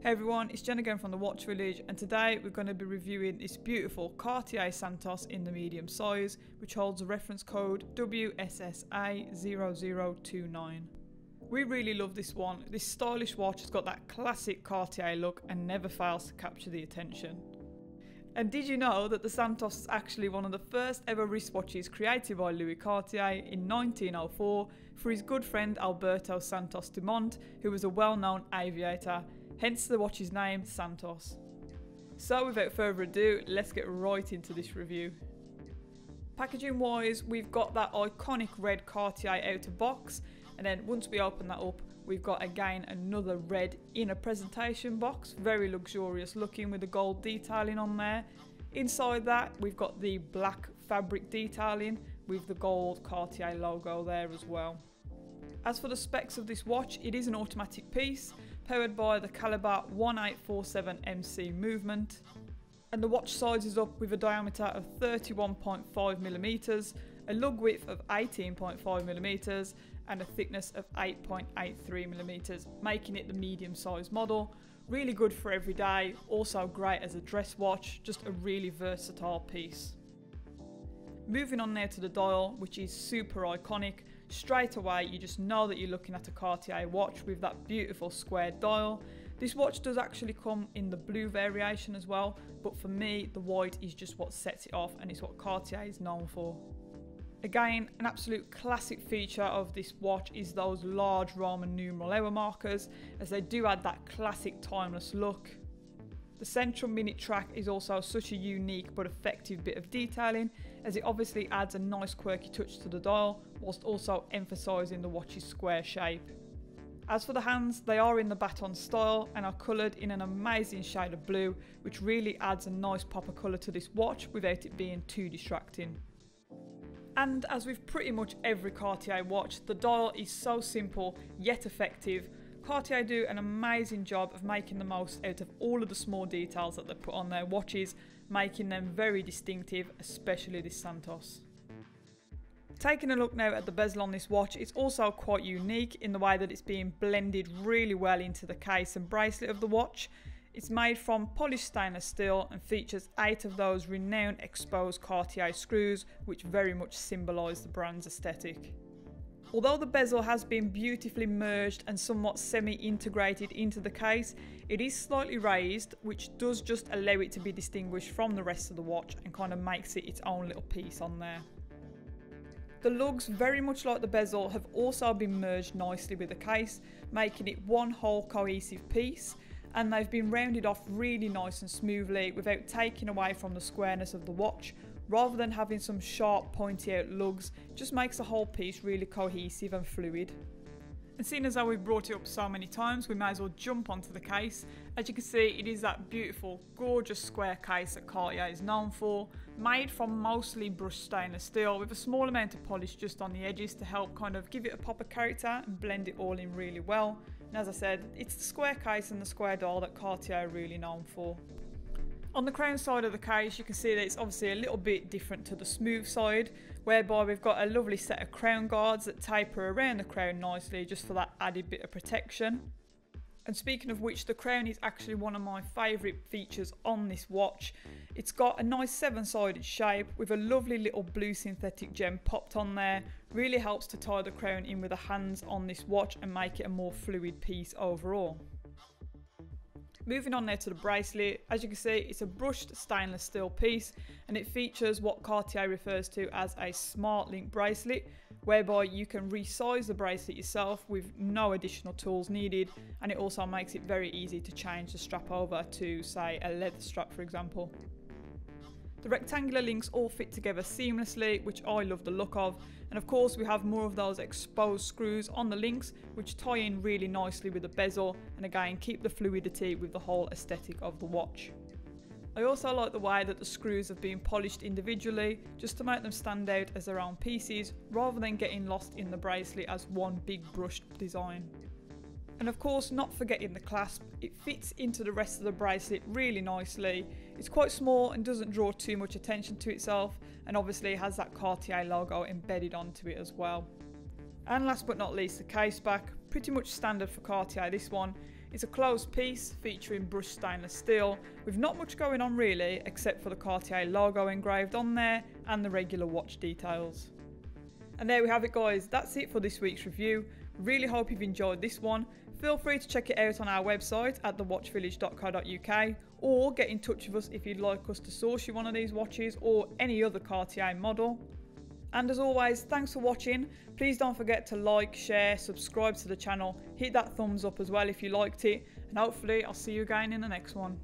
Hey everyone, it's Jen again from the Watch Village and today we're going to be reviewing this beautiful Cartier Santos in the medium size which holds a reference code WSSA0029. We really love this one. This stylish watch has got that classic Cartier look and never fails to capture the attention. And did you know that the Santos is actually one of the first ever wristwatches created by Louis Cartier in 1904 for his good friend Alberto Santos Dumont, who was a well-known aviator hence the watch's name, Santos. So without further ado, let's get right into this review. Packaging wise, we've got that iconic red Cartier outer box, and then once we open that up, we've got again another red inner presentation box, very luxurious looking with the gold detailing on there. Inside that, we've got the black fabric detailing with the gold Cartier logo there as well. As for the specs of this watch, it is an automatic piece, powered by the Caliber 1847MC movement. And the watch sizes up with a diameter of 31.5mm, a lug width of 18.5mm, and a thickness of 8.83mm, making it the medium size model. Really good for every day, also great as a dress watch, just a really versatile piece. Moving on now to the dial, which is super iconic, straight away you just know that you're looking at a Cartier watch with that beautiful square dial. This watch does actually come in the blue variation as well, but for me the white is just what sets it off and it's what Cartier is known for. Again, an absolute classic feature of this watch is those large Roman numeral hour markers as they do add that classic timeless look. The central minute track is also such a unique but effective bit of detailing as it obviously adds a nice quirky touch to the dial whilst also emphasising the watch's square shape. As for the hands, they are in the baton style and are coloured in an amazing shade of blue which really adds a nice pop of colour to this watch without it being too distracting. And as with pretty much every Cartier watch, the dial is so simple yet effective Cartier do an amazing job of making the most out of all of the small details that they put on their watches, making them very distinctive, especially this Santos. Taking a look now at the bezel on this watch, it's also quite unique in the way that it's being blended really well into the case and bracelet of the watch. It's made from polished stainless steel and features 8 of those renowned exposed Cartier screws which very much symbolise the brand's aesthetic. Although the bezel has been beautifully merged and somewhat semi-integrated into the case, it is slightly raised, which does just allow it to be distinguished from the rest of the watch and kind of makes it its own little piece on there. The lugs, very much like the bezel, have also been merged nicely with the case, making it one whole cohesive piece, and they've been rounded off really nice and smoothly without taking away from the squareness of the watch rather than having some sharp pointy out lugs, just makes the whole piece really cohesive and fluid. And seeing as how we've brought it up so many times, we may as well jump onto the case. As you can see, it is that beautiful, gorgeous square case that Cartier is known for, made from mostly brushed stainless steel with a small amount of polish just on the edges to help kind of give it a pop of character and blend it all in really well. And as I said, it's the square case and the square dial that Cartier are really known for. On the crown side of the case you can see that it's obviously a little bit different to the smooth side whereby we've got a lovely set of crown guards that taper around the crown nicely just for that added bit of protection. And speaking of which, the crown is actually one of my favourite features on this watch. It's got a nice seven-sided shape with a lovely little blue synthetic gem popped on there. Really helps to tie the crown in with the hands on this watch and make it a more fluid piece overall. Moving on there to the bracelet, as you can see it's a brushed stainless steel piece and it features what Cartier refers to as a smart link bracelet whereby you can resize the bracelet yourself with no additional tools needed and it also makes it very easy to change the strap over to say a leather strap for example. The rectangular links all fit together seamlessly, which I love the look of. And of course we have more of those exposed screws on the links, which tie in really nicely with the bezel and again keep the fluidity with the whole aesthetic of the watch. I also like the way that the screws have been polished individually just to make them stand out as their own pieces rather than getting lost in the bracelet as one big brushed design. And of course, not forgetting the clasp, it fits into the rest of the bracelet really nicely. It's quite small and doesn't draw too much attention to itself, and obviously has that Cartier logo embedded onto it as well. And last but not least, the case back, pretty much standard for Cartier this one. It's a closed piece featuring brushed stainless steel with not much going on really except for the Cartier logo engraved on there and the regular watch details. And there we have it guys, that's it for this week's review. Really hope you've enjoyed this one. Feel free to check it out on our website at thewatchvillage.co.uk or get in touch with us if you'd like us to source you one of these watches or any other Cartier model. And as always, thanks for watching. Please don't forget to like, share, subscribe to the channel, hit that thumbs up as well if you liked it, and hopefully I'll see you again in the next one.